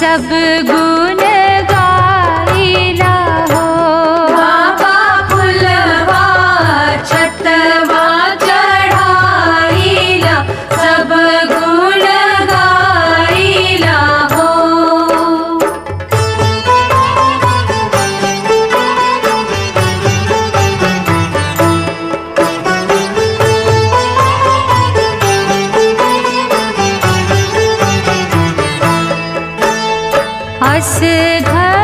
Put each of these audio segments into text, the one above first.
सब गुण अस घर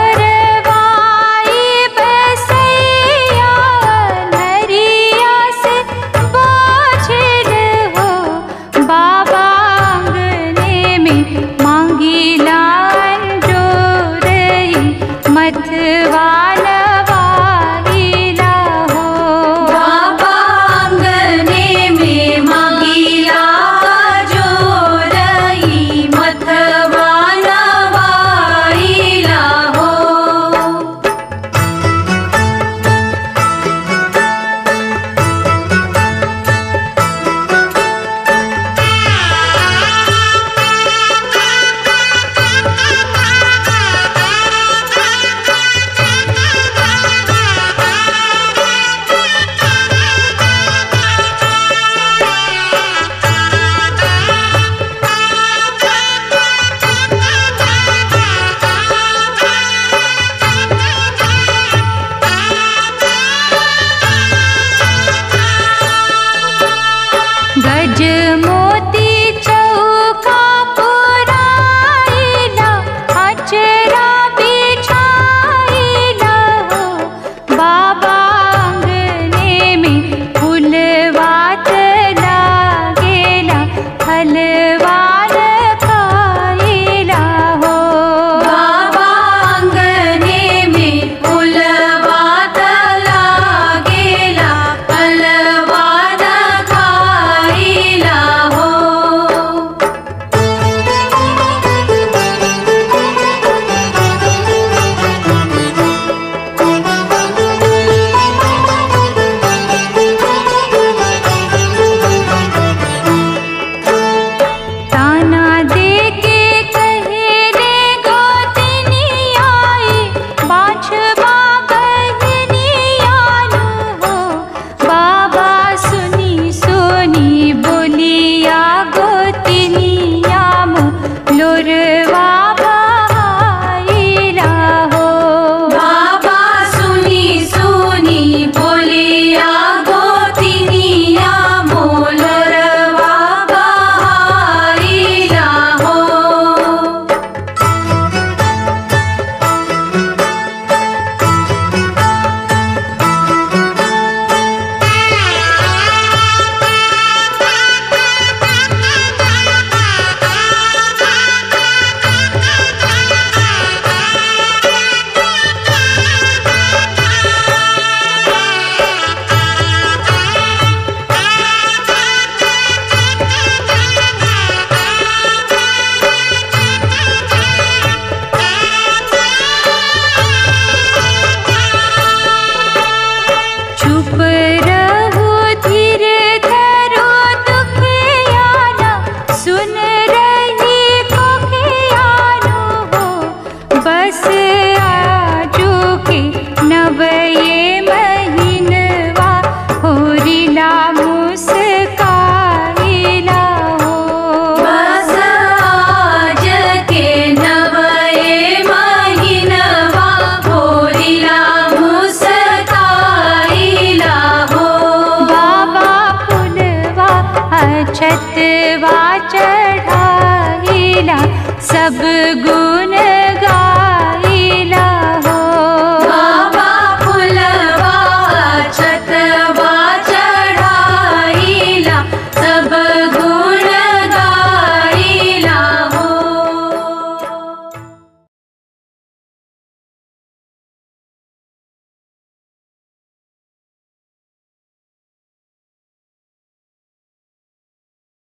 चढ़ाइला सब गुण